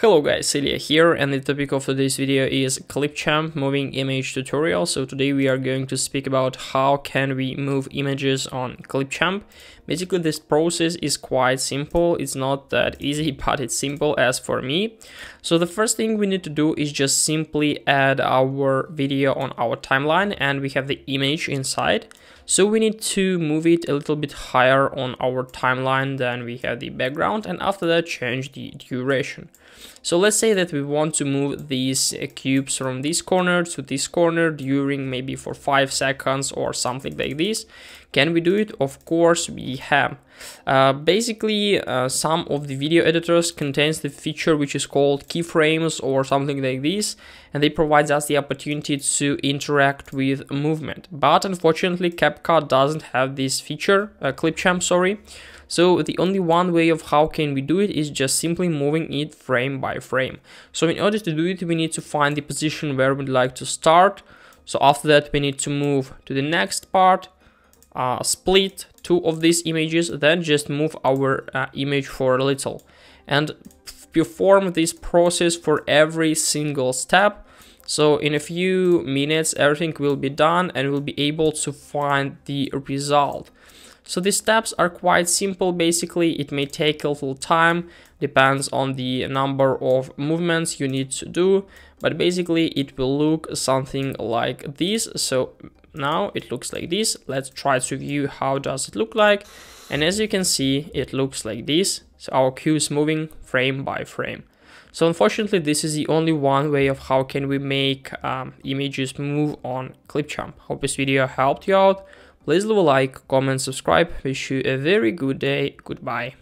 Hello guys, Ilya here and the topic of today's video is Clipchamp moving image tutorial. So today we are going to speak about how can we move images on Clipchamp. Basically this process is quite simple, it's not that easy but it's simple as for me. So the first thing we need to do is just simply add our video on our timeline and we have the image inside. So we need to move it a little bit higher on our timeline than we have the background and after that change the duration. So let's say that we want to move these uh, cubes from this corner to this corner during maybe for 5 seconds or something like this. Can we do it? Of course we have. Uh, basically, uh, some of the video editors contains the feature which is called keyframes or something like this, and they provide us the opportunity to interact with movement. But unfortunately, CapCut doesn't have this feature, uh, Clipchamp, sorry. So the only one way of how can we do it is just simply moving it frame by frame. So in order to do it, we need to find the position where we'd like to start. So after that, we need to move to the next part, uh, split two of these images, then just move our uh, image for a little. And perform this process for every single step. So in a few minutes, everything will be done and we'll be able to find the result. So the steps are quite simple basically, it may take a little time, depends on the number of movements you need to do, but basically it will look something like this. So now it looks like this, let's try to view how does it look like. And as you can see, it looks like this. So our cue is moving frame by frame. So unfortunately, this is the only one way of how can we make um, images move on Clipchamp. Hope this video helped you out. Please leave a like, comment, subscribe. Wish you a very good day. Goodbye.